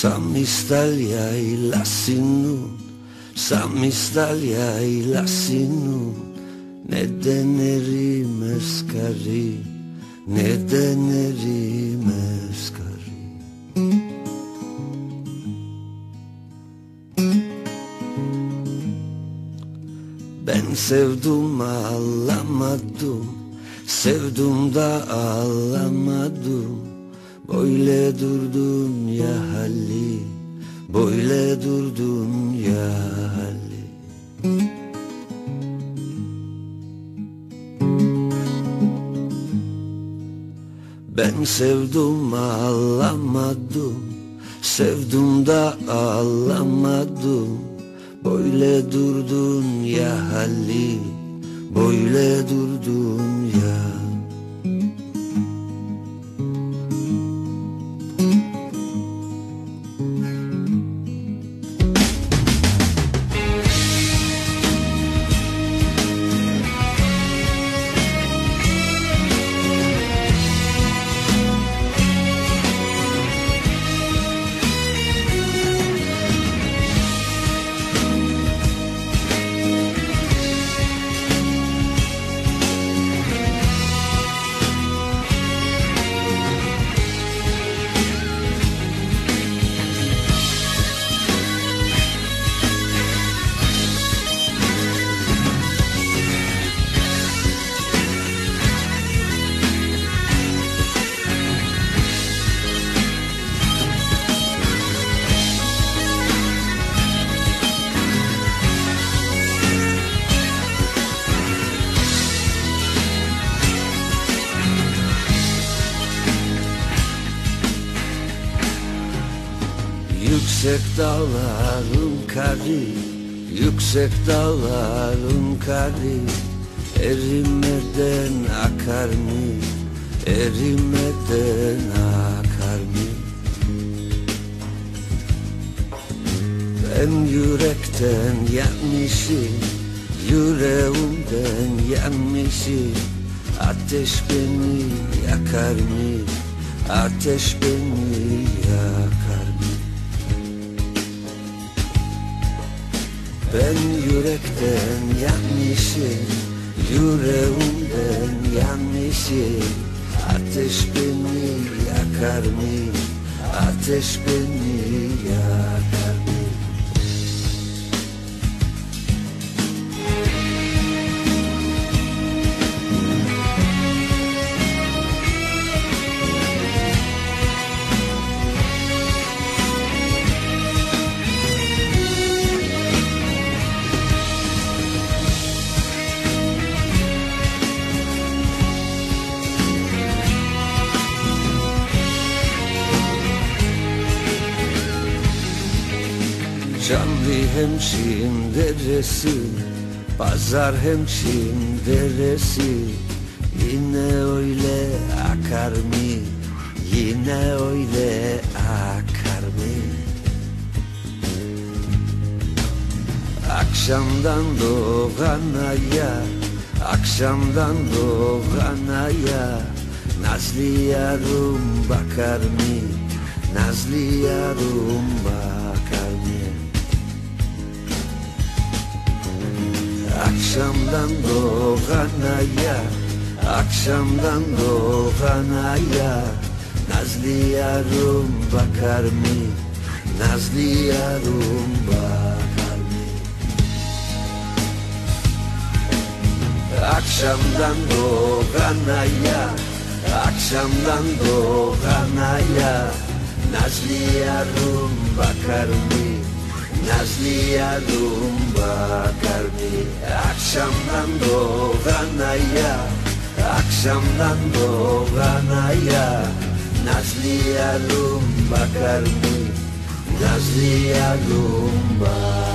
Samistaliai lassinun Samistaliai lassinun Neden erimez kari Neden erimez kari Ben sevdim ağlamadım Sevdim da ağlamadım Böyle durdun ya hali Böyle durdun ya hali Ben sevdim ağlamadım. Sevdim da ağlamadım. Böyle durdun ya hali Böyle durdun ya Yüksek dağların kari Yüksek dağların kari Erimeden akar mı? Erimeden akar mı? Ben yürekten yanmışım Yüreğimden yanmışım Ateş beni yakar mı? Ateş beni yakar Ben yürekten yanmışım Yüreğimden yanmışım Ateş beni yakar mı? Ateş beni yakar mı? Canlı hemşin deresi Pazar hemşin deresi Yine öyle akar mı? Yine öyle akar mı? Akşamdan doğan aya Akşamdan doğan aya Nazlı yarım bakar mı? Nazlı yarım bakar mı? Akşamdan doğan aya Akşamdan doğan aya Nazlı yarım bakar mı? Nazlı yarım bakar mı? Akşamdan doğan aya Akşamdan doğan aya Nazlı yarım bakar mı? Nazlı yarım bakar mı? Akşamdan doğan aya Akşamdan doğan aya Nazlı yarım bakar mı? Nazlı yarım bakar